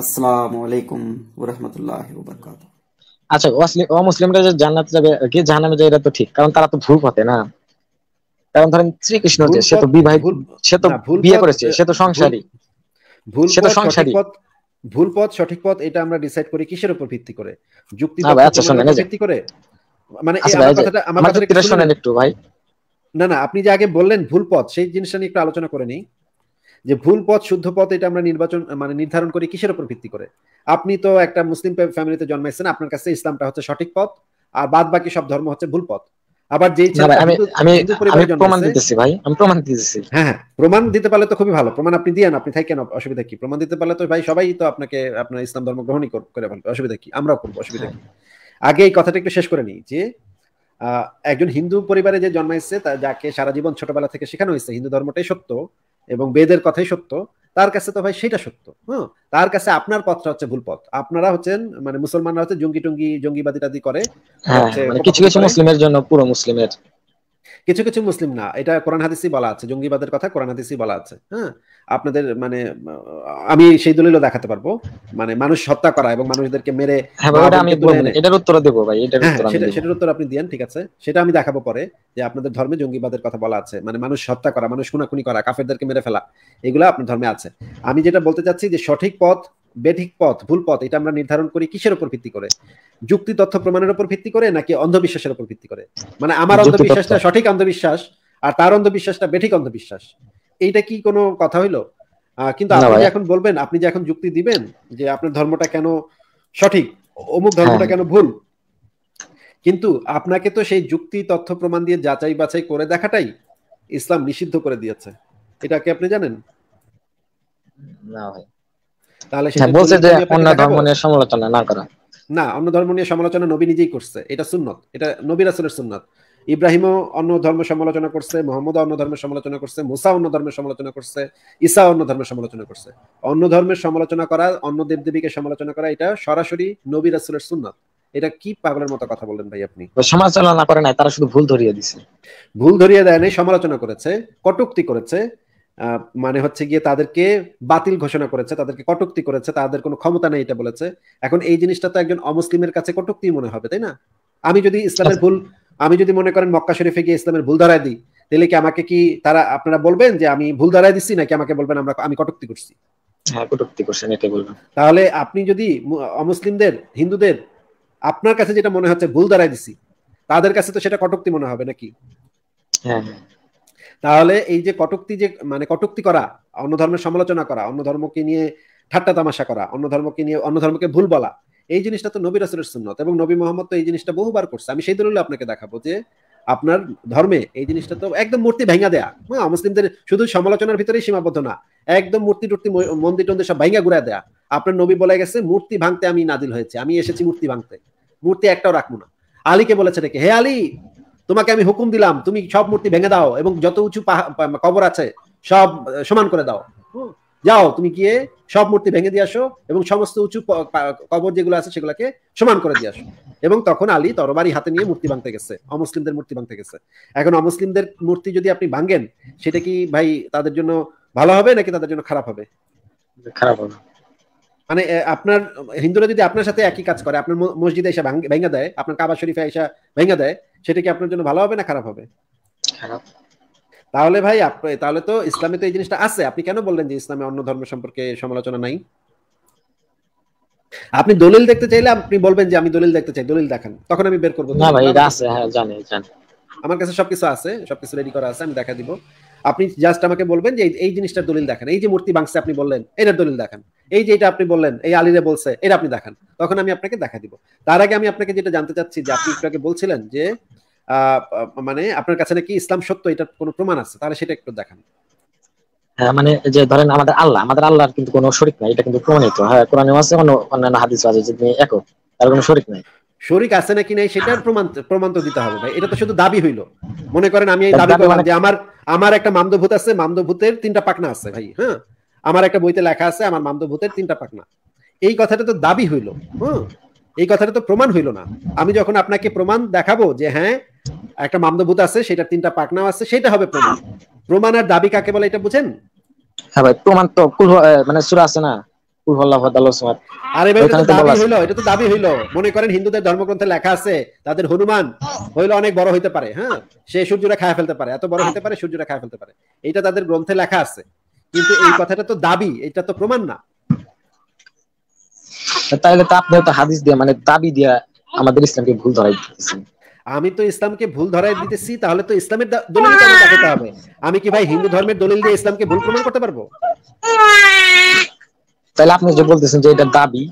আসসালামু আলাইকুম ওয়া রাহমাতুল্লাহি ওয়া বারাকাতুহু আচ্ছা অমুসলিমরা যে জান্নাত যাবে কি জাহান্নামে যায় এটা তো ঠিক। কারণ তারা তো ভুল পথে না। কারণ ধরেন শ্রীকৃষ্ণ যে সে তো বিবাহিত সে তো বিয়ে করেছে সে তো সংসারী। ভুল সে তো সংসারী। পথ ভুল পথ সঠিক পথ এটা আমরা ডিসাইড করি কিসের উপর ভিত্তি করে? যুক্তি আচ্ছা, শোনেন, এই যে- ভিত্তি করে? মানে আচ্ছা আমার কথাটা আমার কথাটা একটু ভাই। না না আপনি যে আগে বললেন ভুল পথ সেই জিনিসটা নিয়ে একটু আলোচনা করে নিই। যে ভুল পথ শুদ্ধ পথ এটা আমরা নির্বাচন মানে নির্ধারণ করি কিসের উপর ভিত্তি করে? আপনি তো একটা মুসলিম ফ্যামিলিতে জন্মাইছেন আপনার কাছে ইসলামটা হচ্ছে সঠিক পথ আর বাদ বাকি সব ধর্ম হচ্ছে ভুল পথ। আবার যেই আমি আমি প্রমাণ দিতেছি ভাই আমি প্রমাণ দিতেছি। হ্যাঁ হ্যাঁ প্রমাণ দিতে পারলে তো খুবই ভালো। প্রমাণ আপনি দিয়েন আপনি থাকেন অসুবিধা কি? প্রমাণ দিতে পারলে তো ভাই সবাই তো আপনাকে আপনার ইসলাম ধর্ম গ্রহণই করে ফেলবে অসুবিধা কি? আমরাও করব অসুবিধা কি? আগে এই কথাটা একটু শেষ করে নিই যে আহ, একজন হিন্দু পরিবারে যে জন্মাইছে যাকে সারা জীবন ছোটবেলা থেকে শেখানো হয়েছে হিন্দু ধর্মটাই সত্য এবং বেদের কথাই সত্য তার কাছে তো ভাই সেটা সত্য হ্যাঁ তার কাছে আপনার পথটা হচ্ছে ভুল পথ। আপনারা হচ্ছেন মানে মুসলমানরা হচ্ছে জঙ্গি টঙ্গি জঙ্গিবাদী টাদি করে হ্যাঁ মানে কিছু কিছু মুসলিমের জন্য পুরো মুসলিমের কিছু কিছু মুসলিম না এটা কোরআন হাদিসই বলা আছে জঙ্গিবাদের কথা কোরআন হাদিসই বলা আছে হ্যাঁ? আপনাদের মানে আমি সেই দলিলও দেখাতে পারব মানে মানুষ হত্যা করা এবং মানুষদেরকে মেরে হ্যাঁ এটার উত্তর দেবো ভাই এটার হ্যাঁ সেটার উত্তর আপনি দিয়েন ঠিক আছে? সেটা আমি দেখাবো পরে যে আপনাদের ধর্মে জঙ্গিবাদের কথা বলা আছে মানে মানুষ হত্যা করা মানুষ খুনাখুনি করা কাফেরদেরকে মেরে ফেলা এগুলো আপনার ধর্মে আছে। আমি যেটা বলতে চাচ্ছি যে সঠিক পথ বেঠিক পথ ভুল পথ এটা আমরা নির্ধারণ করি কিসের উপর ভিত্তি করে? যুক্তি তথ্য প্রমাণের উপর ভিত্তি করে নাকি অন্ধবিশ্বাসের উপর ভিত্তি করে? মানে আমার অন্ধবিশ্বাসটা সঠিক অন্ধবিশ্বাস আর তার অন্ধবিশ্বাসটা বেঠিক অন্ধবিশ্বাস। এইটা কি কোনো কথা হইল? কিন্তু আপনি এখন বলবেন আপনি যে এখন যুক্তি দিবেন যে আপনার ধর্মটা কেন সঠিক অমুক ধর্মটা হ্যাঁ। কেন ভুল কিন্তু আপনাকে তো সেই যুক্তি তথ্য প্রমাণ দিয়ে যাচাই বাছাই করে দেখাটাই ইসলাম নিষিদ্ধ করে দিয়েছে। এটা কি আপনি জানেন? না ভাই। তাহলে হ্যাঁ সেটা বলছে যে অন্য? ধর্ম নিয়ে সমালোচনা না করা। না অন্য ধর্ম নিয়ে সমালোচনা নবী নিজেই করছে। এটা সুন্নত। এটা নবী রাসুলের সুন্নত। ইব্রাহিমও অন্য ধর্ম সমালোচনা করছে মোহাম্মদ অন্য ধর্মের সমালোচনা করছে মুসা অন্য ধর্মের সমালোচনা করছে ঈসা অন্য ধর্মের সমালোচনা করছে। অন্য ধর্মের সমালোচনা করা অন্য দেবদেবীকে সমালোচনা করা এটা সরাসরি নবী রাসুলের সুন্নত। এটা কি পাগলের মতো কথা বললেন ভাই আপনি? সমালোচনা না করে নাই তারা শুধু ভুল ধরিয়ে দিছে। ভুল ধরিয়ে দেয় নাই সমালোচনা করেছে কটুক্তি করেছে মানে হচ্ছে গিয়ে তাদেরকে বাতিল ঘোষণা করেছে তাদেরকে কটুক্তি করেছে তাদের কোনো ক্ষমতা নেই এটা বলেছে। এখন এই জিনিসটা তো একজন অমুসলিমের কাছে কটুক্তি মনে হবে তাই না? আমি যদি ইসলামের ভুল আমি যদি মনে করেন মক্কা শরীফে গিয়ে ইসলামের ভুল ধরায় দিই তাহলে কি আমাকে কি তারা আপনারা বলবেন যে আমি ভুল ধরায় দিচ্ছি নাকি আমাকে বলবেন আমরা আমি কটুক্তি করছি? হ্যাঁ তাহলে আপনি যদি অমুসলিমদের হিন্দুদের আপনার কাছে যেটা মনে হচ্ছে ভুল ধরায় দিছি তাদের কাছে তো সেটা কটুক্তি মনে হবে নাকি? হ্যাঁ হ্যাঁ। তাহলে এই যে কটুক্তি যে মানে কটুক্তি করা, অন্য ধর্মের সমালোচনা করা, অন্য ধর্মকে নিয়ে ঠাট্টা তামাশা করা, অন্য ধর্মকে নিয়ে, অন্য ধর্মকে ভুল বলা, এই জিনিসটা তো নবী রাসুলের সুন্নত এবং নবী মোহাম্মদ তো এই জিনিসটা বহুবার করছে। আমি সেই দলিল আপনাকে দেখাবো যে আপনার ধর্মে এই জিনিসটা তো একদম মূর্তি ভেঙা দেয়া। হ্যাঁ মুসলিমদের শুধু সমালোচনার ভিতরেই সীমাবদ্ধ না, একদম মূর্তি টুর্তি মন্দির টন্দির সব ভেঙা ঘুরা দেয়া। আপনার নবী বলে গেছে, মূর্তি ভাঙতে আমি নাদিল হয়েছে, আমি এসেছি মূর্তি ভাঙতে। মূর্তি একটাও রাখব না। আলীকে বলেছে নাকি হে আলী তোমাকে আমি হুকুম দিলাম তুমি সব মূর্তি ভেঙে দাও এবং যত উঁচু কবর আছে সব সমান করে দাও। যাও তুমি গিয়ে সব মূর্তি ভেঙে দিয়ে আসো এবং সমস্ত উঁচু কবর যেগুলো আছে সেগুলোকে সমান করে দিয়ে আসো। এবং তখন আলী তরবারি হাতে নিয়ে মূর্তি ভাঙতে গেছে অমুসলিমদের মূর্তি ভাঙতে গেছে। এখন অমুসলিমদের মূর্তি যদি আপনি ভাঙেন সেটা কি ভাই তাদের জন্য ভালো হবে নাকি তাদের জন্য খারাপ হবে? খারাপ হবে। মানে আপনার হিন্দুরা যদি আপনার সাথে একই কাজ করে আপনার মসজিদে এসে ভেঙে দেয় আপনার কাবা শরীফে এসে ভেঙে দেয় সেটা কি আপনার জন্য ভালো হবে না খারাপ হবে? খারাপ। তাহলে ভাই তাহলে তো ইসলামে তো এই জিনিসটা আছে। আপনি কেন বললেন যে ইসলামে অন্য ধর্ম সম্পর্কে সমালোচনা নাই? আপনি দলিল দেখতে চাইলে আপনি বলবেন যে আমি দলিল দেখতে চাই দলিল দেখান। তখন আমি বের করব। না ভাই এটা আছে হ্যাঁ জানি জানি। আমার কাছে সবকিছু আছে সবকিছু রেডি করা আছে আমি দেখা দিব। আপনি জাস্ট আমাকে বলবেন যে এই- জিনিসটার দলিল দেখান। এই যে মূর্তি ভাঙছে আপনি বললেন এটার দলিল দেখান। এই যে এটা আপনি বললেন এই আলিরে বলছে এটা আপনি দেখান। তখন আমি আপনাকে দেখা দিব। তার আগে আমি আপনাকে যেটা জানতে চাচ্ছি যে আপনি একটু আগে বলছিলেন যে মানে আপনার কাছে নাকি ইসলাম সত্য এটার কোনো প্রমাণ আছে? তাহলে সেটা একটু দেখান। হ্যাঁ মানে যে ধরেন আমাদের আল্লাহ আমাদের আল্লাহর কিন্তু কোনো শরিক নাই এটা কিন্তু প্রমাণিত। হ্যাঁ কোরআনে আছে অন্য অন্যান্য হাদিস আছে যে তিনি একক তার কোনো শরিক নাই। শরিক আছে নাকি নাই সেটার প্রমাণ প্রমাণ তো দিতে হবে ভাই। এটা তো শুধু দাবি হইল। মনে করেন আমি এই দাবি করলাম মানে- যে আমার আমার একটা মামদভূত আছে মামদভূতের তিনটা পাকনা আছে ভাই হ্যাঁ? আমার একটা বইতে লেখা আছে আমার মামদভূতের তিনটা পাকনা এই কথাটা তো দাবি হইল হ্যাঁ এই কথাটা তো প্রমাণ হইল না। আমি যখন আপনাকে প্রমাণ দেখাবো যে হ্যাঁ একটা মামদভূত আছে সেটা তিনটা পাকনাও আছে সেটা হবে প্রমাণ। প্রমাণ আর দাবি কাকে বলে এটা বুঝেন? হ্যাঁ ভাই প্রমাণ তো কুল মানে সুরা আছে না আরে ভাই এটা দাবি হইল এটা তো দাবি হইল। মনে করেন হিন্দুদের ধর্মগ্রন্থে লেখা আছে তাদের হনুমান হইল অনেক বড় হইতে পারে হ্যাঁ? সে সূর্যটা খায় ফেলতে পারে এত বড় হতে পারে সূর্যটা খায় ফেলতে পারে। এটা তাদের গ্রন্থে লেখা আছে। কিন্তু এই কথাটা তো দাবি এটা তো প্রমাণ না। তাহলে তো আপনি তো হাদিস দিয়ে মানে দাবি দিয়া আমাদের ইসলামকে ভুল ধরাই দিতেছেন আমি তো ইসলামকে ভুল ধরাই দিতেছি তাহলে তো ইসলামের দলিল দেখাতে হবে? আমি কি ভাই হিন্দু ধর্মের দলিল দিয়ে ইসলামকে ভুল প্রমাণ করতে পারব? তাহলে আপনি যে বলতেছেন যে এটা দাবি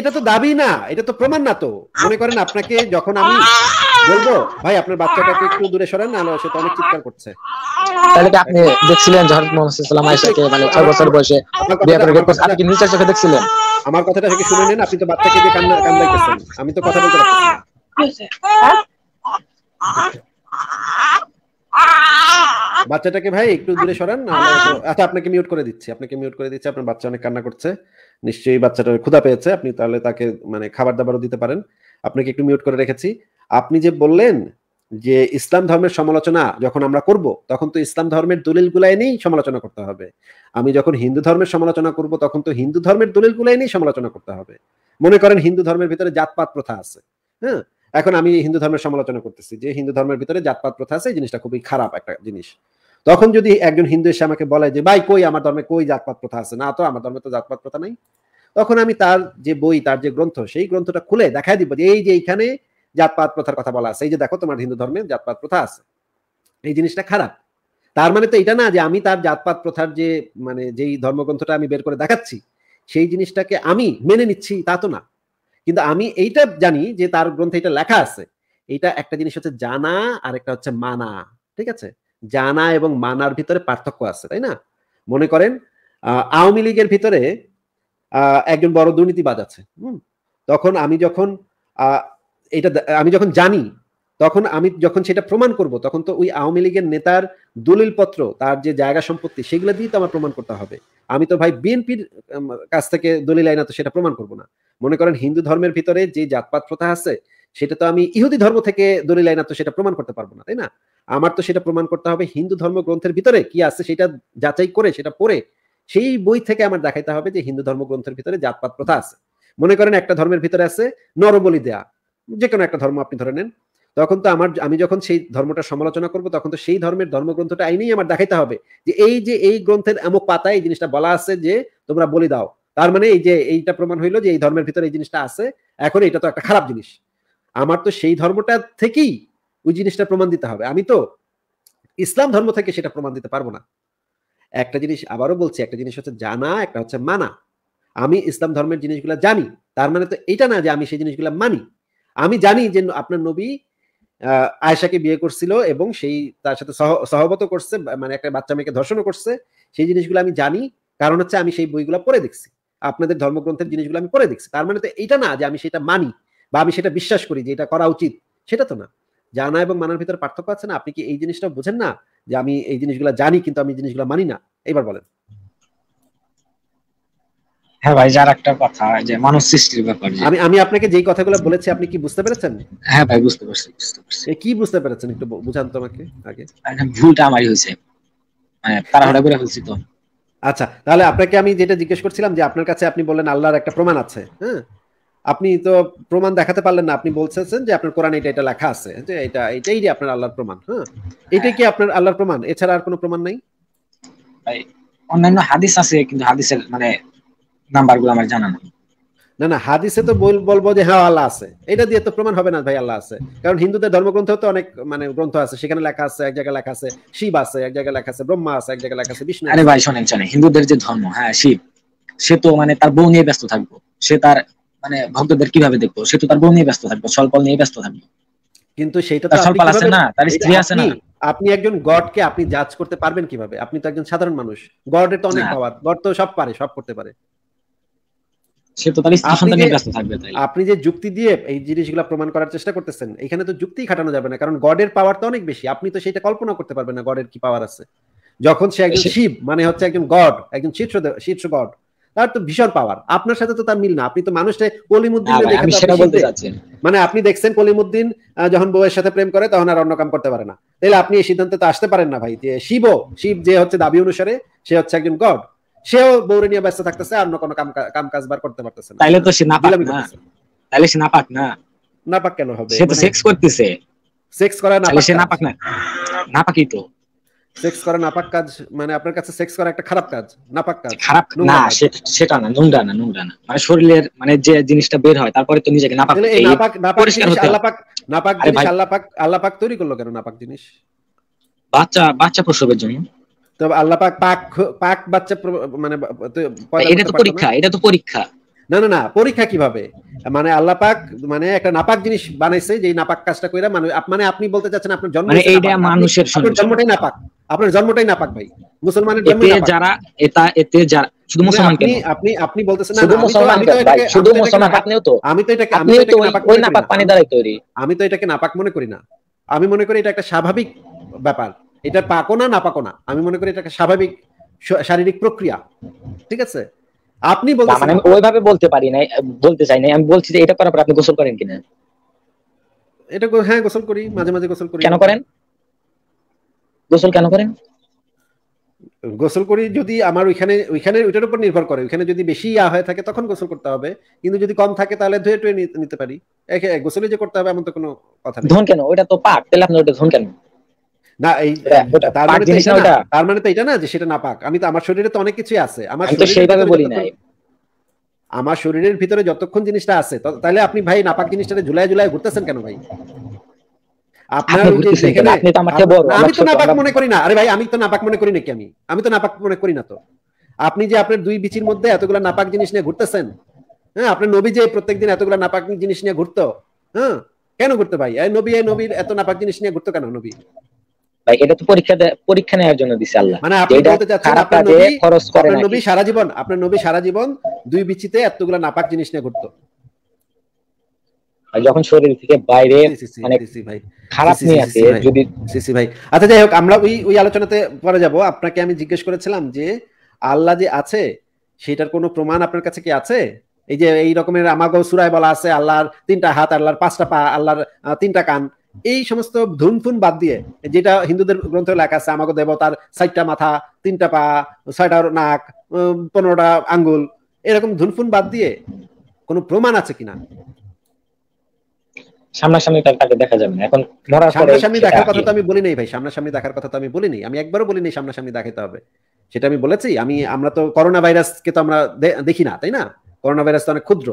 এটা তো দাবি না এটা তো প্রমাণ না তো। মনে করেন আপনাকে যখন আমি বলব ভাই আপনার বাচ্চাটাকে একটু দূরে সরেন না সে তো অনেক চিৎকার করছে। তাহলে কি আপনি দেখছিলেন যে হযরত মুহাম্মদ ওয়াসাল্লাম আয়েশাকে মানে 6 বছর বয়সে বিয়ে করে করছে? আপনি কি নিচের চোখে দেখছিলেন? আমার কথাটা থেকে শুনে নেন আপনি তো বাচ্চাকে দিয়ে কান্না কান্দাইতেছেন। আমি তো কথা বলতে পারছি বাচ্চাটাকে ভাই একটু দূরে সরান আচ্ছা আপনাকে মিউট করে দিচ্ছি, আপনাকে মিউট করে দিচ্ছি, আপনার বাচ্চা অনেক কান্না করছে। নিশ্চয়ই বাচ্চাটা ক্ষুধা পেয়েছে, আপনি তাহলে তাকে মানে খাবার দাবারও দিতে পারেন। আপনাকে একটু মিউট করে রেখেছি। আপনি যে বললেন যে ইসলাম ধর্মের সমালোচনা যখন আমরা করব, তখন তো ইসলাম ধর্মের দলিলগুলা এনেই সমালোচনা করতে হবে। আমি যখন হিন্দু ধর্মের সমালোচনা করব, তখন তো হিন্দু ধর্মের দলিলগুলা এনেই সমালোচনা করতে হবে। মনে করেন হিন্দু ধর্মের ভিতরে জাতপাত প্রথা আছে হ্যাঁ? এখন আমি হিন্দু ধর্মের সমালোচনা করতেছি যে হিন্দু ধর্মের ভিতরে জাতপাত প্রথা আছে, এই জিনিসটা খুবই খারাপ একটা জিনিস। তখন যদি একজন হিন্দু এসে আমাকে বলে যে, ভাই, কই আমার ধর্মে কই জাতপাত প্রথা আছে? না তো, আমার ধর্মে তো জাতপাত প্রথা নাই। তখন আমি তার যে বই, তার যে গ্রন্থ, সেই গ্রন্থটা খুলে দেখাই দিব যে, এই যে এইখানে জাতপাত প্রথার কথা বলা আছে, এই যে দেখো তোমার হিন্দু ধর্মে জাতপাত প্রথা আছে। এই জিনিসটা খারাপ। তার মানে তো এটা না যে আমি তার জাতপাত প্রথার যে মানে যেই ধর্মগ্রন্থটা আমি বের করে দেখাচ্ছি, সেই জিনিসটাকে আমি মেনে নিচ্ছি, তা তো না। কিন্তু আমি এইটা জানি যে তার গ্রন্থে এটা লেখা আছে। এইটা একটা জিনিস হচ্ছে জানা আর একটা হচ্ছে মানা। ঠিক আছে? জানা এবং মানার ভিতরে পার্থক্য আছে, তাই না? মনে করেন আওয়ামী লীগের ভিতরে একজন বড় দুর্নীতিবাদ আছে তখন আমি যখন এটা আমি যখন জানি, তখন আমি যখন সেটা প্রমাণ করব, তখন তো ওই আওয়ামী লীগের নেতার দলিল পত্র তার যে জায়গা সম্পত্তি, সেগুলো দিয়ে তো আমার প্রমাণ করতে হবে। আমি তো ভাই বিএনপির কাছ থেকে দলিল আইনা তো সেটা প্রমাণ করব না। মনে করেন হিন্দু ধর্মের ভিতরে যে জাতপাত প্রথা আছে, সেটা তো আমি ইহুদি ধর্ম থেকে দলিল আইনা তো সেটা প্রমাণ করতে পারব না, তাই না? আমার তো সেটা প্রমাণ করতে হবে হিন্দু ধর্ম গ্রন্থের ভিতরে কি আছে সেটা যাচাই করে, সেটা পড়ে সেই বই থেকে আমার দেখাইতে হবে যে হিন্দু ধর্ম গ্রন্থের ভিতরে জাতপাত প্রথা আছে। মনে করেন একটা ধর্মের ভিতরে আছে নরবলি দেয়া যে কোনো একটা ধর্ম আপনি ধরে নেন। তখন তো আমার, আমি যখন সেই ধর্মটা সমালোচনা করব, তখন তো সেই ধর্মের ধর্মগ্রন্থটা আইনেই আমার দেখাইতে হবে যে এই যে এই গ্রন্থের এমক পাতায় এই জিনিসটা বলা আছে যে তোমরা বলি দাও। তার মানে এই যে এইটা প্রমাণ হইল যে এই ধর্মের ভিতরে এই জিনিসটা আছে, এখন এটা তো একটা খারাপ জিনিস। আমার তো সেই ধর্মটা থেকেই ওই জিনিসটা প্রমাণ দিতে হবে। আমি তো ইসলাম ধর্ম থেকে সেটা প্রমাণ দিতে পারব না। একটা জিনিস আবারও বলছি, একটা জিনিস হচ্ছে জানা, একটা হচ্ছে মানা। আমি ইসলাম ধর্মের জিনিসগুলো জানি, তার মানে তো এটা না যে আমি সেই জিনিসগুলো মানি। আমি জানি যে আপনার নবী আয়সাকে বিয়ে করছিল এবং সেই তার সাথে সহবত করছে মানে একটা বাচ্চা মেয়েকে ধর্ষণও করছে। সেই জিনিসগুলো আমি জানি, কারণ হচ্ছে আমি সেই বইগুলো পড়ে দেখছি। আপনাদের ধর্মগ্রন্থের জিনিসগুলো আমি পড়ে দেখছি। তার মানে তো এটা না যে আমি সেটা মানি বা আমি সেটা বিশ্বাস করি যে এটা করা উচিত। সেটা তো না। জানা এবং মানার ভিতরে পার্থক্য আছে না? আপনি কি এই জিনিসটা বোঝেন না যে আমি এই জিনিসগুলো জানি কিন্তু আমি জিনিসগুলো মানি না? এবার বলেন। হ্যাঁ ভাই যার একটা কথা যে মানুষ সৃষ্টির ব্যাপার আমি আমি আপনাকে যেই কথাগুলো বলেছি আপনি কি বুঝতে পেরেছেন? হ্যাঁ ভাই বুঝতে পারছি বুঝতে পারছি। কি বুঝতে পেরেছেন? একটু বুঝান তো আমাকে আগে। ভুলটা আমারই হয়েছে। মানে তাড়াহুড়া করে ফেলছি তো। আচ্ছা তাহলে আপনাকে আমি যেটা জিজ্ঞেস করছিলাম যে আপনার কাছে আপনি বললেন আল্লাহর একটা প্রমাণ আছে হ্যাঁ? আপনি তো প্রমাণ দেখাতে পারলেন না, আপনি বলছেন যে আপনার কোরআন এটা এটা লেখা আছে, যে এটা, এটাই যে আপনার আল্লাহর প্রমাণ হ্যাঁ? এটাই কি আপনার আল্লাহর প্রমাণ? এছাড়া আর কোনো প্রমাণ নাই? অন্যান্য হাদিস আছে, কিন্তু হাদিসের মানে নাম্বারগুলো আমার জানা নেই। না না হাদিসে তো বলব যে হ্যাঁ আল্লাহ আছে। এটা দিয়ে তো প্রমাণ হবে না ভাই আল্লাহ আছে। কারণ হিন্দুদের ধর্মগ্রন্থ তো অনেক মানে গ্রন্থ আছে। সেখানে লেখা আছে এক জায়গায় লেখা আছে শিব আছে এক জায়গায় লেখা আছে ব্রহ্মা আছে এক জায়গায় লেখা আছে বিষ্ণু আরে ভাই শোনেন শোনেন হিন্দুদের যে ধর্ম হ্যাঁ শিব সে তো মানে তার বউ নিয়ে ব্যস্ত থাকব। সে তার মানে ভক্তদের কীভাবে দেখব? সে তো তার বউ নিয়ে ব্যস্ত থাকব স্বল্প নিয়ে ব্যস্ত থাকব। কিন্তু সেটা তো স্বল্প আছে না তার স্ত্রী আছে না। আপনি একজন গডকে আপনি জাজ করতে পারবেন কীভাবে? আপনি তো একজন সাধারণ মানুষ। গডের তো অনেক পাওয়ার গড তো সব পারে সব করতে পারে। সে তো তার স্ত্রী সন্তান নিয়ে ব্যস্ত থাকবে তাই। আপনি যে যুক্তি দিয়ে এই জিনিসগুলো প্রমাণ করার চেষ্টা করতেছেন এখানে তো যুক্তি খাটানো যাবে না কারণ গডের পাওয়ার তো অনেক বেশি। আপনি তো সেটা কল্পনা করতে পারবেন না গডের কি পাওয়ার আছে। যখন সে একজন শিব মানে হচ্ছে একজন গড একজন শীর্ষ শীর্ষ গড তার তো ভীষণ পাওয়ার আপনার সাথে তো তার মিল না। আপনি তো মানুষটা কলিমুদ্দিন মানে আপনি দেখছেন কলিমুদ্দিন যখন বউয়ের সাথে প্রেম করে তখন আর অন্য কাম করতে পারে না। তাহলে আপনি এই সিদ্ধান্তে তো আসতে পারেন না ভাই যে শিব শিব যে হচ্ছে দাবি অনুসারে সে হচ্ছে একজন গড। সেও বউরে নিয়ে ব্যস্ত থাকতেছে অন্য কোনো কাম কাজ বার করতে পারতেছে না। তাইলে তো সে নাপাক না। তাইলে সে নাপাক না। নাপাক কেন হবে? সে তো সেক্স করতেছে। সেক্স করা তাহলে সে নাপাক না। নাপাকই তো। সেক্স করা নাপাক কাজ মানে আপনার কাছে সেক্স করা একটা খারাপ কাজ নাপাক কাজ খারাপ না সেটা না নোংরা না নোংরা না। মানে শরীরের মানে যে জিনিসটা বের হয় তারপরে তো নিজেকে নাপাক। এই নাপাক নাপাক জিনিস আল্লাহ পাক নাপাক জিনিস আল্লাহ পাক আল্লাহ পাক তৈরি করল কেন নাপাক জিনিস? বাচ্চা বাচ্চা প্রসবের জন্য। তবে আল্লাহ পাক পাক পাক বাচ্চা মানে এটা তো পরীক্ষা এটা তো পরীক্ষা। না না না পরীক্ষা কীভাবে? মানে আল্লাহ পাক মানে একটা নাপাক জিনিস বানাইছে যে নাপাক কাজটা কইরা মানে মানে আপনি বলতে চাচ্ছেন আপনার জন্ম মানে এইটা মানুষের জন্মটাই নাপাক। আপনার জন্মটাই নাপাক ভাই। মুসলমানের জন্ম যারা এটা এতে যারা শুধু মুসলমান কেন? আপনি আপনি বলতেছেন না শুধু মুসলমান শুধু মুসলমান আপনিও তো। আমি তো এটাকে আমি তো ওই নাপাক পানি দ্বারাই তৈরি। আমি তো এটাকে নাপাক মনে করি না। আমি মনে করি এটা একটা স্বাভাবিক ব্যাপার। এটা পাকো না নাপাকো না। আমি মনে করি এটা একটা স্বাভাবিক শারীরিক প্রক্রিয়া। ঠিক আছে? আপনি বলছেন মানে আমি ওইভাবে বলতে পারি না বলতে চাই না আমি বলছি যে এটা করার পর আপনি গোসল করেন কিনা? এটা হ্যাঁ গোসল করি মাঝে মাঝে গোসল করি। কেন করেন? গোসল কেন করেন? গোসল করি যদি আমার ওইখানে ওইখানে ওইটার উপর নির্ভর করে। ওইখানে যদি বেশি ইয়া হয়ে থাকে তখন গোসল করতে হবে। কিন্তু যদি কম থাকে তাহলে ধুয়ে টুয়ে নিতে পারি। গোসলে যে করতে হবে এমন তো কোনো কথা নেই। ধন কেন? ওইটা তো পাক। তাহলে আপনি ওটা ধন কেন? না এই তার মানে তার মানে তো এটা না যে সেটা না পাক। আমি তো আমার শরীরে তো অনেক কিছুই আছে। আমার সেইভাবে বলি নাই। আমার শরীরের ভিতরে যতক্ষণ জিনিসটা আছে তাহলে আপনি ভাই নাপাক জিনিসটা ঝুলাই ঝুলাই ঘুরতেছেন কেন ভাই? আপনার আমি তো নাপাক মনে করি না। আরে ভাই আমি তো নাপাক মনে করি নাকি আমি? আমি তো নাপাক মনে করি না তো। আপনি যে আপনার দুই বিচির মধ্যে এতগুলো নাপাক জিনিস নিয়ে ঘুরতেছেন হ্যাঁ? আপনার নবী যে প্রত্যেকদিন এতগুলো নাপাক জিনিস নিয়ে ঘুরতো হ্যাঁ? কেন ঘুরতে ভাই? নবী নবীর এত নাপাক জিনিস নিয়ে ঘুরতো কেন নবী? ভাই এটা তো পরীক্ষা পরীক্ষা নেওয়ার জন্য দিছে আল্লাহ। মানে আপনি বলতে চাচ্ছেন আপনার নবী খরচ করে আপনার নবী সারা জীবন আপনার নবী সারা জীবন দুই বিচিতে এতগুলো নাপাক জিনিস নিয়ে ঘুরতো। যখন শরীর থেকে বাইরে মানে খারাপ নিয়ে যদি সিসি ভাই। আচ্ছা যাই হোক আমরা ওই ওই আলোচনাতে পরে যাব। আপনাকে আমি জিজ্ঞেস করেছিলাম যে আল্লাহ যে আছে সেটার কোনো প্রমাণ আপনার কাছে কি আছে? এই যে এই রকমের আমাগো সুরায় বলা আছে আল্লাহর তিনটা হাত আল্লাহর পাঁচটা পা আল্লাহর তিনটা কান। এই সমস্ত ধুনফুন বাদ দিয়ে যেটা হিন্দুদের গ্রন্থ লেখা আছে আমাকে দেবতার চারটা মাথা তিনটা পা ছয়টা নাক পনেরোটা আঙ্গুল এরকম ধুনফুন বাদ দিয়ে কোনো প্রমাণ আছে কিনা? সামনাসামনি তাকে দেখা যাবে না। এখন সামনাসামনি দেখার কথা তো আমি বলি নাই ভাই সামনাসামনি দেখার কথা তো আমি বলি নাই আমি একবারও বলি নাই সামনাসামনি দেখাতে হবে। সেটা আমি বলেছি আমি আমরা তো করোনা ভাইরাসকে তো আমরা দেখি না তাই না? করোনা ভাইরাস তো অনেক ক্ষুদ্র।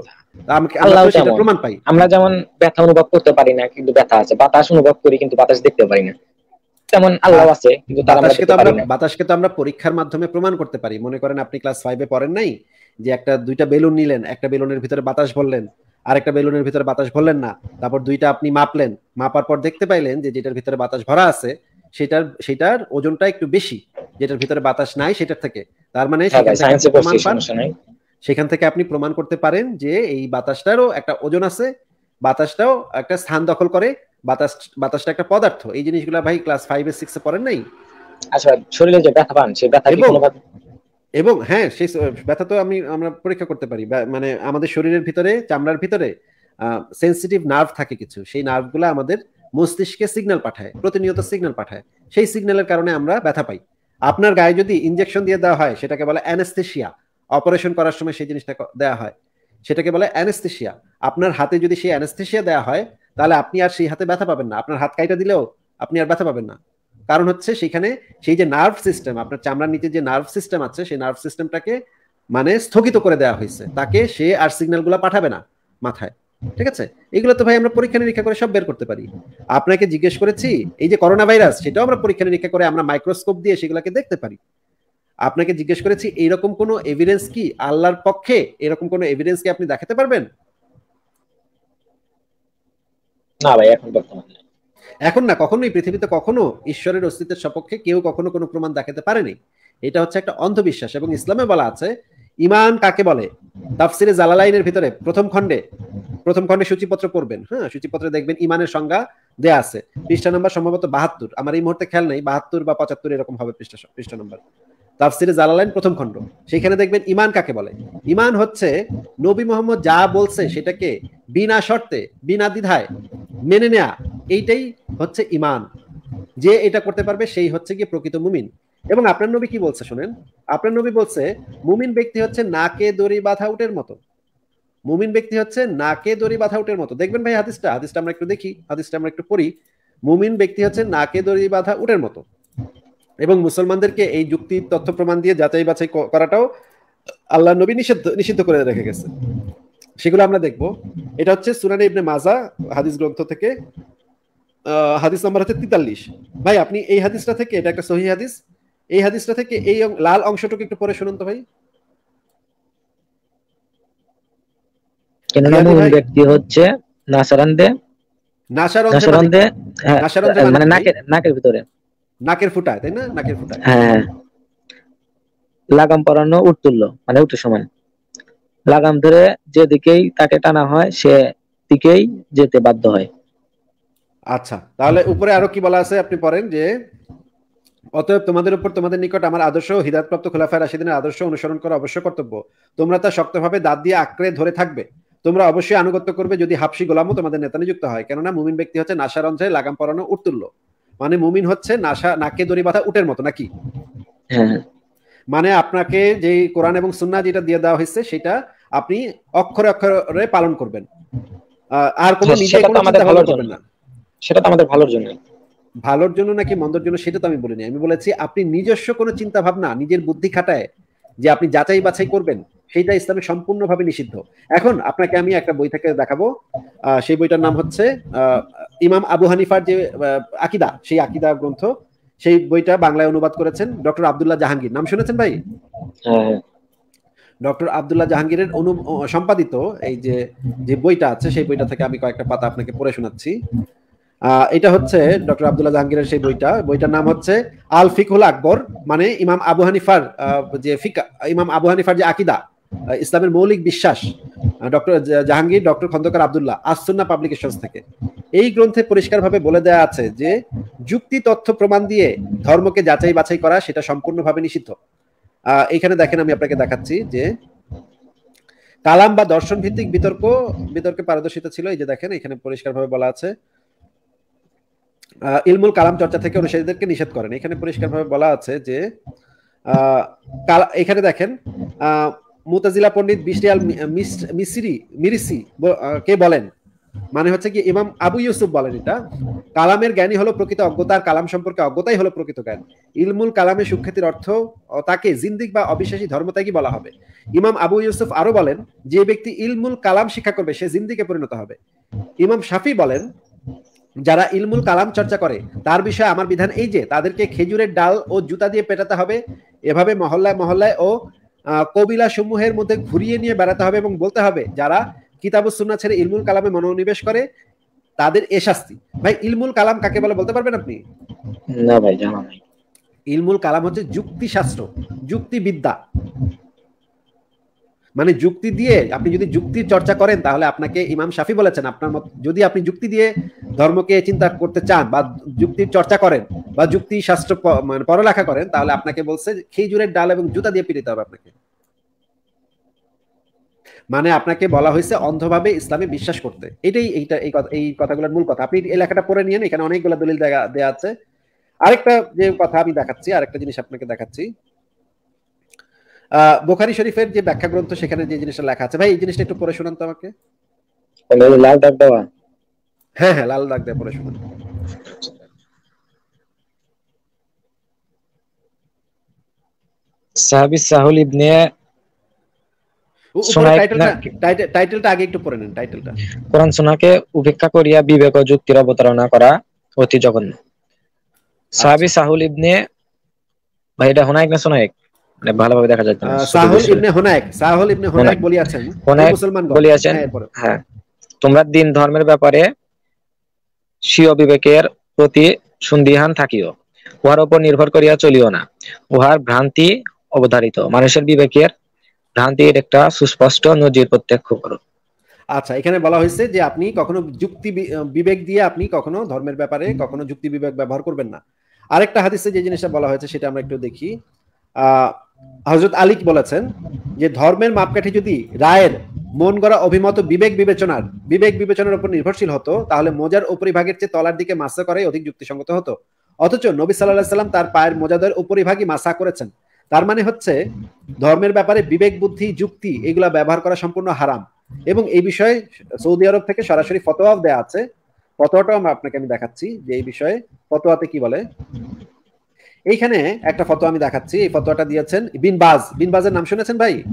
প্রমাণ পাই। আমরা যেমন ব্যথা অনুভব করতে পারি না কিন্তু ব্যথা আছে। বাতাস অনুভব করি কিন্তু বাতাস দেখতে পারি না। তেমন আল্লাহ আছে কিন্তু আমরা বাতাসকে তো আমরা পরীক্ষার মাধ্যমে প্রমাণ করতে পারি। মনে করেন আপনি ক্লাস ফাইভে পড়েন নাই যে একটা দুইটা বেলুন নিলেন একটা বেলুনের ভিতরে বাতাস ভরলেন আর একটা বেলুনের ভিতরে বাতাস ভরলেন না। তারপর দুইটা আপনি মাপলেন। মাপার পর দেখতে পাইলেন যে যেটার ভিতরে বাতাস ভরা আছে সেটার সেটার ওজনটা একটু বেশি। যেটার ভিতরে বাতাস নাই সেটার থেকে। তার মানে সেখান থেকে আপনি প্রমাণ করতে পারেন যে এই বাতাসটারও একটা ওজন আছে বাতাসটাও একটা স্থান দখল করে বাতাস বাতাসটা একটা পদার্থ। এই জিনিসগুলো ভাই ক্লাস ফাইভ এ সিক্স এ পড়েন নাই? আচ্ছা শরীরে যে ব্যথা পান সেই ব্যথা এবং হ্যাঁ সেই ব্যথা তো আমি আমরা পরীক্ষা করতে পারি। মানে আমাদের শরীরের ভিতরে চামড়ার ভিতরে সেন্সিটিভ নার্ভ থাকে কিছু। সেই নার্ভগুলো আমাদের মস্তিষ্কে সিগন্যাল পাঠায় প্রতিনিয়ত সিগন্যাল পাঠায়। সেই সিগন্যালের কারণে আমরা ব্যথা পাই। আপনার গায়ে যদি ইনজেকশন দিয়ে দেওয়া হয় সেটাকে বলে অ্যানেস্থেশিয়া অপারেশন করার সময় সেই জিনিসটা দেওয়া হয়। সেটাকে বলে অ্যানেস্থেশিয়া আপনার হাতে যদি সেই অ্যানেস্থেশিয়া দেওয়া হয়, তাহলে আপনি আর সেই হাতে ব্যথা পাবেন না। আপনার হাত কাইটা দিলেও আপনি আর ব্যথা পাবেন না। কারণ হচ্ছে সেখানে সেই যে নার্ভ সিস্টেম, আপনার চামড়ার নিচে যে নার্ভ সিস্টেম আছে, সেই নার্ভ সিস্টেমটাকে মানে স্থগিত করে দেওয়া হয়েছে। তাকে সে আর সিগন্যালগুলো পাঠাবে না মাথায়। ঠিক আছে? এগুলো তো ভাই আমরা পরীক্ষা নিরীক্ষা করে সব বের করতে পারি। আপনাকে জিজ্ঞেস করেছি, এই যে করোনা ভাইরাস সেটাও আমরা পরীক্ষা নিরীক্ষা করে আমরা মাইক্রোস্কোপ দিয়ে সেগুলোকে দেখতে পারি। আপনাকে জিজ্ঞেস করেছি এইরকম কোনো এভিডেন্স কি আল্লাহর পক্ষে এরকম কোনো এভিডেন্স কি আপনি দেখাতে পারবেন? না ভাই এখন বর্তমানে এখন না কখনোই পৃথিবীতে কখনো ঈশ্বরের অস্তিত্বের সপক্ষে কেউ কখনো কোনো প্রমাণ দেখাতে পারেনি। এটা হচ্ছে একটা অন্ধবিশ্বাস এবং ইসলামে বলা আছে ইমান কাকে বলে? তাফসিরে জালালাইনের ভিতরে প্রথম খণ্ডে প্রথম খণ্ডে সূচিপত্র পড়বেন। হ্যাঁ সূচিপত্রে দেখবেন ইমানের সংজ্ঞা দেয়া আছে। পৃষ্ঠা নম্বর সম্ভবত বাহাত্তর। আমার এই মুহূর্তে খেয়াল নেই বাহাত্তর বা পঁচাত্তর এরকম হবে পৃষ্ঠা পৃষ্ঠা নম্বর। তাফসিরে জালালাইন প্রথম খণ্ড। সেখানে দেখবেন ইমান কাকে বলে? ইমান হচ্ছে নবী মোহাম্মদ যা বলছে সেটাকে বিনা শর্তে, বিনা দ্বিধায় মেনে নেয়া। এইটাই হচ্ছে ইমান। যে এটা করতে পারবে সেই হচ্ছে গিয়ে প্রকৃত মুমিন। এবং আপনার নবী কি বলছে শোনেন? আপনার নবী বলছে, মুমিন ব্যক্তি হচ্ছে নাকে দড়ি বাঁধা উটের মতো। মুমিন ব্যক্তি হচ্ছে নাকে দড়ি বাঁধা উটের মতো। দেখবেন ভাই হাদিসটা? হাদিসটা আমরা একটু দেখি, হাদিসটা আমরা একটু পড়ি। মুমিন ব্যক্তি হচ্ছে নাকে দড়ি বাঁধা উটের মতো। এবং মুসলমানদেরকে এই যুক্তি তথ্য প্রমাণ দিয়ে যাচাই বাছাই করাটাও আল্লাহ নবী নিষিদ্ধ নিষিদ্ধ করে রেখে গেছে। সেগুলো আমরা দেখব। এটা হচ্ছে সুনানি ইবনে মাজা হাদিস গ্রন্থ থেকে হাদিস নাম্বার হচ্ছে তেতাল্লিশ। ভাই আপনি এই হাদিসটা থেকে এটা একটা সহি হাদিস। এই হাদিসটা থেকে এই লাল অংশটুকু একটু পরে শুনুন তো ভাই। কেননা মুমিন ব্যক্তি হচ্ছে নাসারান্দে নাসারান্দে মানে নাকের নাকের ভিতরে। নাকের ফুটায় তাই না? নাকের ফুটায়। হ্যাঁ। লাগাম পরানো উঠতুল্য মানে উঠে সমান। লাগাম ধরে যেদিকেই তাকে টানা হয় সে দিকেই যেতে বাধ্য হয়। আচ্ছা তাহলে উপরে আরও কি বলা আছে আপনি পড়েন যে অতএব তোমাদের উপর তোমাদের নিকট আমার আদর্শ হিদায়তপ্রাপ্ত খোলাফায় রাশিদিনের আদর্শ অনুসরণ করা অবশ্য কর্তব্য। তোমরা তা শক্তভাবে দাঁত দিয়ে আঁকড়ে ধরে থাকবে। তোমরা অবশ্যই আনুগত্য করবে যদি হাফসি গোলামও তোমাদের নেতা নিযুক্ত হয়। কেননা মুমিন ব্যক্তি হচ্ছে নাসার অঞ্চলে লাগাম পরানো উঠতুল্য মানে মুমিন হচ্ছে নাসা নাকে দড়ি বাঁধা উটের মতো নাকি? হ্যাঁ মানে আপনাকে যে কোরআন এবং সুন্না যেটা দিয়ে দেওয়া হয়েছে সেটা আপনি অক্ষরে অক্ষরে পালন করবেন। আর কোনো নিজে কোনো চিন্তা ভালো করবেন না। সেটা তো আমাদের ভালোর জন্য। ভালোর জন্য নাকি মন্দর জন্য সেটা তো আমি বলিনি। আমি বলেছি আপনি নিজস্ব কোনো চিন্তা ভাবনা নিজের বুদ্ধি খাটায় যে আপনি যাচাই বাছাই করবেন সেইটা ইসলামে সম্পূর্ণভাবে নিষিদ্ধ। এখন আপনাকে আমি একটা বই থেকে দেখাবো। সেই বইটার নাম হচ্ছে ইমাম আবু হানিফার যে আকিদা সেই আকিদা গ্রন্থ সেই বইটা বাংলায় অনুবাদ করেছেন ডক্টর আবদুল্লাহ জাহাঙ্গীর। নাম শুনেছেন ভাই? ডক্টর আবদুল্লাহ জাহাঙ্গীরের অনু সম্পাদিত এই যে যে বইটা আছে সেই বইটা থেকে আমি কয়েকটা পাতা আপনাকে পড়ে শোনাচ্ছি। এটা হচ্ছে ডক্টর আবদুল্লাহ জাহাঙ্গীরের সেই বইটা। বইটার নাম হচ্ছে আল ফিকুল আকবর মানে ইমাম আবু হানিফার যে ফিকা ইমাম আবু হানিফার যে আকিদা ইসলামের মৌলিক বিশ্বাস doctor Jahangir, doctor Khondaker Abdullah Assunnah publication থেকে। এই গ্রন্থে পরিষ্কারভাবে বলে দেওয়া আছে যে, যুক্তি, তথ্য, প্রমাণ দিয়ে ধর্মকে যাচাই বাছাই করা সেটা সম্পূর্ণভাবে নিষিদ্ধ। এইখানে দেখেন, আমি আপনাকে দেখাচ্ছি যে, কালাম বা দর্শন ভিত্তিক বিতর্ক, বিতর্কে পারদর্শিতা ছিল, এই যে দেখেন, এখানে পরিষ্কারভাবে বলা আছে। ইলমুল কালাম চর্চা থেকে অনুসারীদেরকে নিষেধ করেন। এখানে পরিষ্কারভাবে বলা আছে যে এখানে দেখেন মুতাজিলা পণ্ডিত বিশরিয়াল মিসরি মিরিসি কে বলেন? মানে হচ্ছে কি ইমাম আবু ইউসুফ বলেন এটা। কালামের জ্ঞানী হলো প্রকৃত অজ্ঞতা আর কালাম সম্পর্কে অজ্ঞতাই হলো প্রকৃত জ্ঞান। ইলমুল কালামের সুখ্যাতির অর্থ তাকে জিন্দিক বা অবিশ্বাসী ধর্মত্যাগী বলা হবে। ইমাম আবু ইউসুফ আরও বলেন, যে ব্যক্তি ইলমুল কালাম শিক্ষা করবে, সে জিন্দিকে পরিণত হবে। ইমাম শাফি বলেন, যারা ইলমুল কালাম চর্চা করে, তার বিষয়ে আমার বিধান এই যে, তাদেরকে খেজুরের ডাল ও জুতা দিয়ে পেটাতে হবে। এভাবে মহল্লায় মহল্লায় ও কবিলা সমূহের মধ্যে ঘুরিয়ে নিয়ে বেড়াতে হবে এবং বলতে হবে যারা কিতাবুসুন্না ছেড়ে ইলমুল কালামে মনোনিবেশ করে তাদের এ শাস্তি। ভাই ইলমুল কালাম কাকে বলে বলতে পারবেন আপনি? না ভাই জানা নাই। ইলমুল কালাম হচ্ছে যুক্তিশাস্ত্র যুক্তিবিদ্যা। মানে যুক্তি দিয়ে আপনি যদি যুক্তির চর্চা করেন তাহলে আপনাকে ইমাম শাফি বলেছেন আপনার মত যদি আপনি যুক্তি দিয়ে ধর্মকে চিন্তা করতে চান বা যুক্তির চর্চা করেন বা যুক্তি শাস্ত্র মানে পড়ালেখা করেন তাহলে আপনাকে বলছে খেজুরের ডাল এবং জুতা দিয়ে পিড়িতে হবে আপনাকে। মানে আপনাকে বলা হয়েছে অন্ধভাবে ইসলামে বিশ্বাস করতে। এটাই এইটা এই কথা এই কথাগুলোর মূল কথা। আপনি এই লেখাটা পড়ে নিয়েন এখানে অনেকগুলো দলিল দেওয়া আছে। আরেকটা যে কথা আমি দেখাচ্ছি আরেকটা জিনিস আপনাকে দেখাচ্ছি। আহ বোখারি শরীফের যে ব্যাখ্যা গ্রন্থ সেখানে যে জিনিসটা লেখা আছে। ভাই এই জিনিসটা একটু পড়ে শোনান তো আমাকে। লাল দাগ দেওয়া। হ্যাঁ হ্যাঁ লাল দাগ দেওয়া পড়ে শোনান। সাহাবি সাহুল ইবনে টাইটেলটা আগে একটু পড়ে নেন টাইটেলটা কোরআন সুনাকে উপেক্ষা করিয়া বিবেক ও যুক্তির অবতারণা করা অতি জঘন্য। সাহাবি সাহুল ইবনে ভাই এটা হোনায়ক না সোনায়ক মানে ভালোভাবে দেখা যাচ্ছে না সাহুল ইবনে হুনায়ক সাহুল ইবনে হুনায়ক বলিয়াছেন। হুনায়ক বলিয়াছেন হ্যাঁ। তোমরা দিন ধর্মের ব্যাপারে স্বীয় বিবেকের প্রতি সন্দিহান থাকিও। উহার উপর নির্ভর করিয়া চলিও না। উহার ভ্রান্তি অবধারিত। মানুষের বিবেকের ভ্রান্তির একটা সুস্পষ্ট নজির প্রত্যক্ষ করো আচ্ছা এখানে বলা হয়েছে যে আপনি কখনো যুক্তি বিবেক দিয়ে আপনি কখনো ধর্মের ব্যাপারে কখনো যুক্তি বিবেক ব্যবহার করবেন না। আরেকটা হাদিসে যে জিনিসটা বলা হয়েছে সেটা আমরা একটু দেখি। হজরত আলিক বলেছেন? যে ধর্মের মাপকাঠি যদি রায়ের মন গড়া অভিমত বিবেক বিবেচনার বিবেক বিবেচনার উপর নির্ভরশীল হতো তাহলে মোজার উপরিভাগের চেয়ে তলার দিকে মাসা করাই অধিক যুক্তিসঙ্গত হতো। অথচ নবী সাল্লাহ সাল্লাম তার পায়ের মোজাদের উপরিভাগই মাসা করেছেন। তার মানে হচ্ছে ধর্মের ব্যাপারে বিবেক বুদ্ধি যুক্তি এগুলা ব্যবহার করা সম্পূর্ণ হারাম। এবং এই বিষয়ে সৌদি আরব থেকে সরাসরি ফতোয়াও দেয়া আছে। ফতোয়াটাও আপনাকে আমি দেখাচ্ছি যে এই বিষয়ে ফতোয়াতে কি বলে। এইখানে একটা ফটো আমি দেখাচ্ছি। এই ফটোটা দিয়েছেন বিন বাজ। বিন বাজের নাম শুনেছেন ভাই?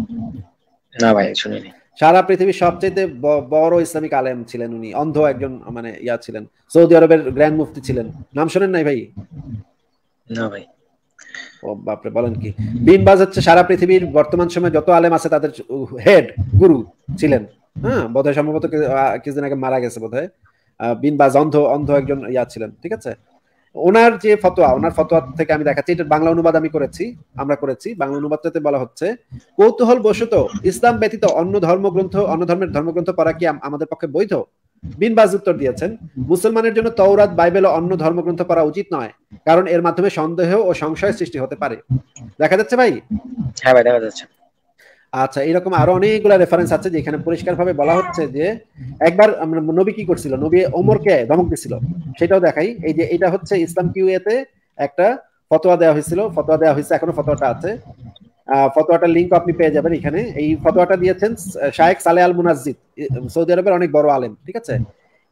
না ভাই শুনিনি। সারা পৃথিবীর সবচেয়ে বড় ইসলামিক আলেম ছিলেন উনি। অন্ধ একজন মানে ইয়া ছিলেন। সৌদি আরবের গ্র্যান্ড মুফতি ছিলেন। নাম শোনেন নাই ভাই? না ভাই। ও বাপরে, বলেন কি? হচ্ছে সারা পৃথিবীর বর্তমান সময়ে যত আলেম আছে তাদের হেড গুরু ছিলেন। হ্যাঁ বোধহয় সম্ভবত কিছুদিন আগে মারা গেছে বোধহয়। অন্ধ অন্ধ একজন ইয়া ছিলেন, ঠিক আছে? ওনার যে ফতোয়া, ওনার ফতোয়া থেকে আমি দেখাচ্ছি এটার বাংলা অনুবাদ আমি করেছি, আমরা করেছি। বাংলা অনুবাদটাতে বলা হচ্ছে কৌতূহল বশত ইসলাম ব্যতীত অন্য ধর্মগ্রন্থ, অন্য ধর্মের ধর্মগ্রন্থ পড়া কি আমাদের পক্ষে বৈধ? বিনবাজ উত্তর দিয়েছেন মুসলমানের জন্য তৌরাত বাইবেল ও অন্য ধর্মগ্রন্থ পড়া উচিত নয় কারণ এর মাধ্যমে সন্দেহ ও সংশয় সৃষ্টি হতে পারে। দেখা যাচ্ছে ভাই? হ্যাঁ ভাই দেখা যাচ্ছে। আচ্ছা এরকম আরও অনেকগুলো রেফারেন্স আছে যেখানে পরিষ্কার ভাবে বলা হচ্ছে যে একবার নবী কি করছিল? নবী ওমরকে ধমক দিছিল। সেটাও দেখাই। এই যে এটা হচ্ছে ইসলাম কিউএতে একটা ফতোয়া দেওয়া হয়েছিল। ফতোয়া দেওয়া হয়েছে এখনও ফতোয়াটা আছে। ফতোয়াটার লিঙ্ক আপনি পেয়ে যাবেন এখানে। এই ফতোয়াটা দিয়েছেন শায়েখ সালে আল মুনাজিদ সৌদি আরবের অনেক বড় আলেম, ঠিক আছে?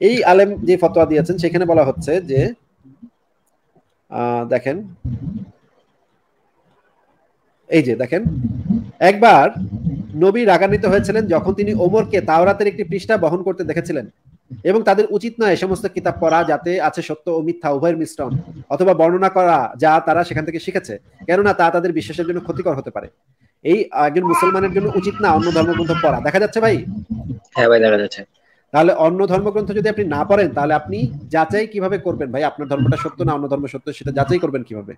এই আলেম যে ফতোয়া দিয়েছেন, সেখানে বলা হচ্ছে যে দেখেন, এই যে দেখেন, একবার নবী রাগান্বিত হয়েছিলেন যখন তিনি ওমরকে তাওরাতের একটি পৃষ্ঠা বহন করতে দেখেছিলেন। এবং তাদের উচিত নয় এই সমস্ত কিতাব পড়া যাতে আছে সত্য ও মিথ্যা উভয়ের মিশ্রণ অথবা বর্ণনা করা যা তারা সেখান থেকে শিখেছে কেননা তা তাদের বিশ্বাসের জন্য ক্ষতিকর হতে পারে। এই একজন মুসলমানের জন্য উচিত না অন্য ধর্মগ্রন্থ পড়া। দেখা যাচ্ছে ভাই? হ্যাঁ ভাই দেখা যাচ্ছে। তাহলে অন্য ধর্মগ্রন্থ যদি আপনি না পড়েন তাহলে আপনি যাচাই কীভাবে করবেন ভাই? আপনার ধর্মটা সত্য না অন্য ধর্ম সত্য সেটা যাচাই করবেন কীভাবে?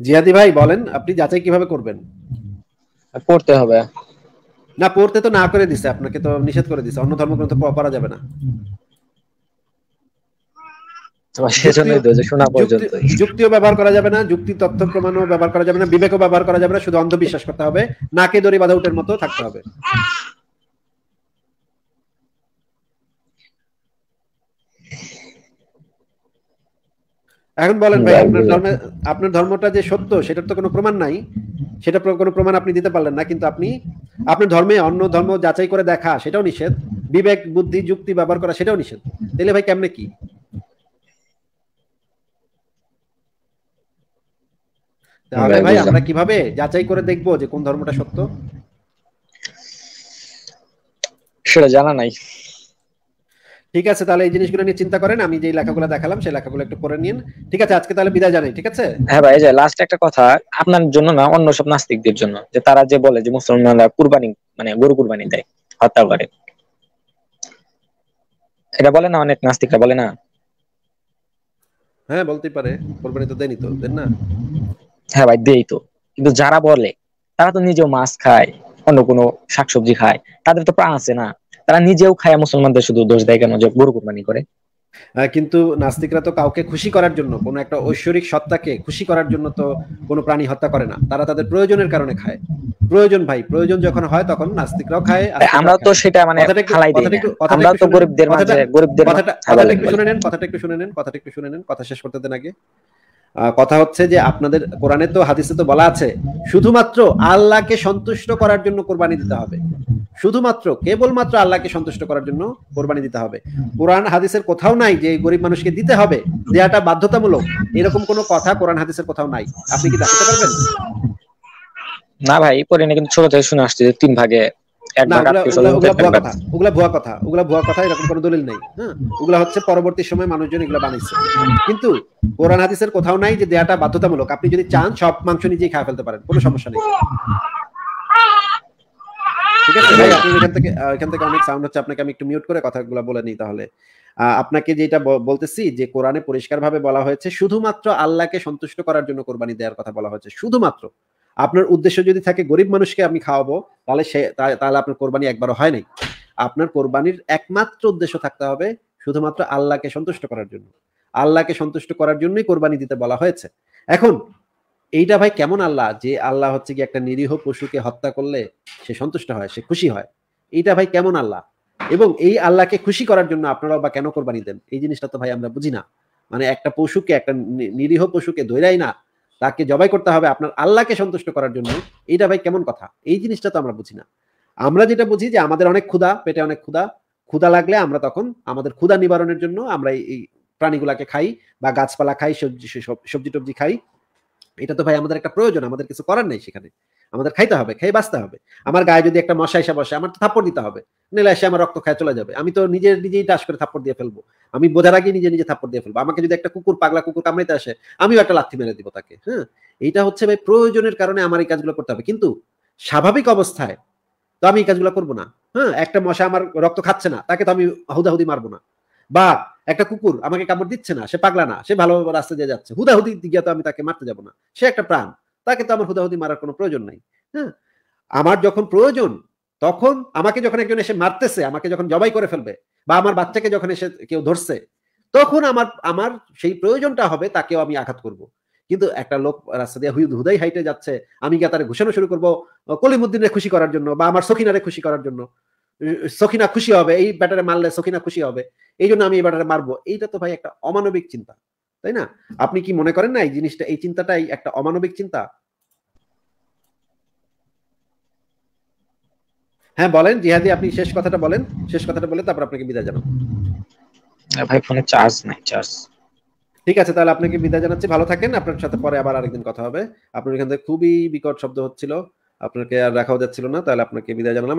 জিয়াদি ভাই বলেন আপনি যাচাই কীভাবে করবেন? পড়তে হবে। না পড়তে তো না করে দিছে আপনাকে তো নিষেধ করে দিছে। অন্য ধর্মগ্রন্থ পড়া যাবে না। যুক্তিও ব্যবহার করা যাবে না যুক্তি তথ্য প্রমাণও ব্যবহার করা যাবে না বিবেকও ব্যবহার করা যাবে না শুধু অন্ধবিশ্বাস করতে হবে। নাকে দড়ি বাধা উঠের মতো থাকতে হবে। এখন বলেন ভাই আপনার ধর্মে আপনার ধর্মটা যে সত্য সেটার তো কোনো প্রমাণ নাই। সেটা কোনো প্রমাণ আপনি দিতে পারলেন না কিন্তু আপনি আপনার ধর্মে অন্য ধর্ম যাচাই করে দেখা সেটাও নিষেধ। বিবেক বুদ্ধি যুক্তি ব্যবহার করা সেটাও নিষেধ। তাহলে ভাই কেমনে কি? তাহলে ভাই আমরা কীভাবে যাচাই করে দেখব যে কোন ধর্মটা সত্য? সেটা জানা নাই। ঠিক আছে তাহলে এই জিনিসগুলো নিয়ে চিন্তা করেন আমি যে লেখাগুলো দেখালাম সেই লেখাগুলো একটু পড়ে নিন। ঠিক আছে আজকে তাহলে বিদায় জানাই ঠিক আছে? হ্যাঁ ভাই যে লাস্ট একটা কথা আপনার জন্য না অন্য সব নাস্তিকদের জন্য যে তারা যে বলে যে মুসলমানরা কুরবানি মানে গরু কুরবানি দেয় হত্যা করে। এটা বলে না অনেক নাস্তিকরা বলে না? হ্যাঁ বলতেই পারে কুরবানি তো দেয়নি তো দেন না? হ্যাঁ ভাই দেই তো। কিন্তু যারা বলে তারা তো নিজেও মাছ খায় অন্য কোনো শাকসবজি খায় তাদের তো প্রাণ আছে না। তারা নিজেও খায় মুসলমানদের শুধু দোষ দেয় কেন যে গরু কুরবানি করে? কিন্তু নাস্তিকরা তো কাউকে খুশি করার জন্য কোনো একটা ঐশ্বরিক সত্তাকে খুশি করার জন্য তো কোনো প্রাণী হত্যা করে না। তারা তাদের প্রয়োজনের কারণে খায়। প্রয়োজন ভাই প্রয়োজন যখন হয় তখন নাস্তিকরাও খায় আমরা তো সেটা মানে খালাই দিই আমরা তো গরিবদের মাঝে গরিবদের কথাটা একটু শুনে নেন কথাটা একটু শুনে নেন কথাটা একটু শুনে নেন কথা শেষ করতে দেন আগে। কথা হচ্ছে যে আপনাদের কোরআনে তো, হাদিসে তো বলা আছে, শুধুমাত্র আল্লাহকে সন্তুষ্ট করার জন্য কোরবানি দিতে হবে। শুধুমাত্র, কেবলমাত্র আল্লাহকে সন্তুষ্ট করার জন্য কোরবানি দিতে হবে। কোরআন, হাদিসের কোথাও নাই যে গরিব মানুষকে দিতে হবে, দেয়াটা বাধ্যতামূলক। এরকম কোনো কথা কোরআন, হাদিসের কোথাও নাই। আপনি কি দেখাতে পারবেন? না ভাই পরে কিন্তু ছোট থেকে শুনে আসছে যে তিন ভাগে ওগুলা ভুয়া কথা ওগুলা ভুয়া কথা এরকম কোনো দলিল নেই হ্যাঁ? ওগুলা হচ্ছে পরবর্তী সময় মানুষজন এগুলো বানাইছে। কিন্তু কোরআন হাদিসের কোথাও নাই যে দেয়াটা বাধ্যতামূলক। আপনি যদি চান সব মাংস নিজেই খাওয়া ফেলতে পারেন কোনো সমস্যা নেই। ঠিক আছে ভাই আপনি এখান থেকে এখান থেকে অনেক সাউন্ড হচ্ছে আপনাকে আমি একটু মিউট করে কথাগুলো বলে নিই তাহলে। আপনাকে যেটা বলতেছি যে কোরআনে পরিষ্কারভাবে বলা হয়েছে শুধুমাত্র আল্লাহকে সন্তুষ্ট করার জন্য কোরবানি দেওয়ার কথা বলা হয়েছে শুধুমাত্র। আপনার উদ্দেশ্য যদি থাকে গরিব মানুষকে আমি খাওয়াবো, তাহলে সে তাহলে আপনার কোরবানি একবারও হয় নাই। আপনার কোরবানির একমাত্র উদ্দেশ্য থাকতে হবে শুধুমাত্র আল্লাহকে সন্তুষ্ট করার জন্য। আল্লাহকে সন্তুষ্ট করার জন্যই কোরবানি দিতে বলা হয়েছে। এখন, এইটা ভাই কেমন আল্লাহ? যে আল্লাহ হচ্ছে কি একটা নিরীহ পশুকে হত্যা করলে সে সন্তুষ্ট হয়, সে খুশি হয়। এইটা ভাই কেমন আল্লাহ? এবং এই আল্লাহকে খুশি করার জন্য আপনারাও বা কেন কোরবানি দেন? এই জিনিসটা তো ভাই আমরা বুঝি না। মানে একটা পশুকে, একটা নিরীহ পশুকে ধৈরাই না তাকে জবাই করতে হবে আপনার আল্লাহকে সন্তুষ্ট করার জন্য। এইটা ভাই কেমন কথা? এই জিনিসটা তো আমরা বুঝি না। আমরা যেটা বুঝি যে আমাদের অনেক ক্ষুধা, পেটে অনেক ক্ষুধা। ক্ষুধা লাগলে আমরা তখন আমাদের ক্ষুধা নিবারণের জন্য আমরা এই- প্রাণীগুলাকে খাই বা গাছপালা খাই, সবজি সব- সবজি টবজি খাই। এটা তো ভাই আমাদের একটা প্রয়োজন, আমাদের কিছু করার নেই সেখানে। আমাদের খাইতে হবে, খেয়ে বাঁচতে হবে। আমার গায়ে যদি একটা মশা এসে বসে, আমার তো থাপ্পড় দিতে হবে। নিলে এসে আমার রক্ত খায় চলে যাবে। আমি তো নিজের নিজেই টাস করে থাপ্পড় দিয়ে ফেলব। আমি বোঝার আগে নিজে নিজে থাপ্পড় দিয়ে ফেলব। আমাকে যদি একটা কুকুর, পাগলা কুকুর কামড়াইতে আসে, আমিও একটা লাথি মেরে দিব তাকে হ্যাঁ? এইটা হচ্ছে ভাই প্রয়োজনের কারণে আমার এই কাজগুলো করতে হবে। কিন্তু স্বাভাবিক অবস্থায় তো আমি এই কাজগুলো করব না হ্যাঁ? একটা মশা আমার রক্ত খাচ্ছে না, তাকে তো আমি হুদাহুদি মারবো না। বা একটা কুকুর আমাকে কামড় দিচ্ছে না, সে পাগলা না, সে ভালো রাস্তা দিয়ে যাচ্ছে। হুদাহুদি দিকে তো আমি তাকে মারতে যাব না। সে একটা প্রাণ। তাকে তো আমার হুদাহুদি মারার কোনো প্রয়োজন নাই হ্যাঁ? আমার যখন প্রয়োজন, তখন আমাকে যখন একজন এসে মারতেছে, আমাকে যখন জবাই করে ফেলবে, বা আমার বাচ্চাকে যখন এসে কেউ ধরছে, তখন আমার আমার সেই প্রয়োজনটা হবে, তাকেও আমি আঘাত করব। কিন্তু একটা লোক রাস্তা দিয়ে হুদ- হুদাই হাইটে যাচ্ছে, আমি গিয়ে তারে ঘোষণা শুরু করব কলিমুদ্দিনের খুশি করার জন্য, বা আমার সখিনারে খুশি করার জন্য। সখিনা খুশি হবে, এই ব্যাটারে মারলে সখিনা খুশি হবে এই জন্য আমি এই ব্যাটারে মারবো। এইটা তো ভাই একটা অমানবিক চিন্তা। তাই না? আপনি কি মনে করেন না এই জিনিসটা এই চিন্তাটাই একটা অমানবিক চিন্তা? হ্যাঁ বলেন জিহাদি আপনি শেষ কথাটা বলেন শেষ কথাটা বলে তারপর আপনাকে বিদায় জানাব। ভাই ফোনে চার্জ নাই চার্জ ঠিক আছে তাহলে আপনাকে বিদায় জানাচ্ছি ভালো থাকেন আপনার সাথে পরে আবার আরেকদিন কথা হবে। আপনার এখান থেকে খুবই বিকট শব্দ হচ্ছিল আপনাকে আর রাখাও যাচ্ছিল না তাহলে আপনাকে বিদায় জানালাম।